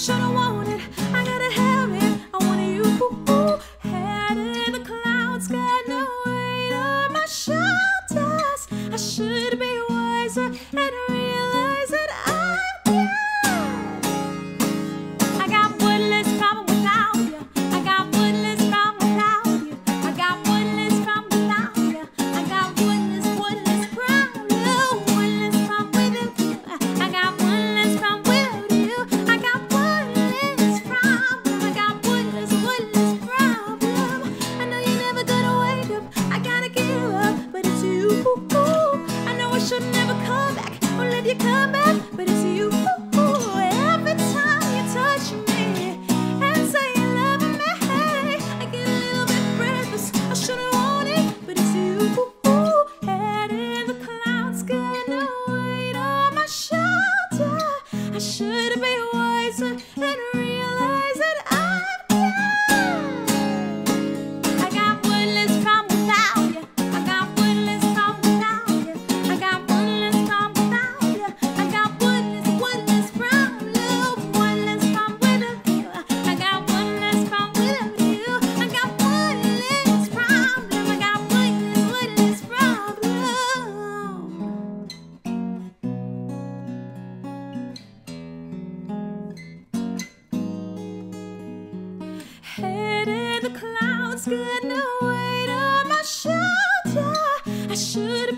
should've wanted. I gotta have it. I wanted you. Ooh. Head in the clouds, got no weight on my shoulders. I should be wiser and come back, but it's you. Every time you touch me and say you love me, I get a little bit. I should've known it, but it's you. Head in the clouds, wait on my shoulder. I should be wiser and the clouds, gonna wait on my shoulder. I should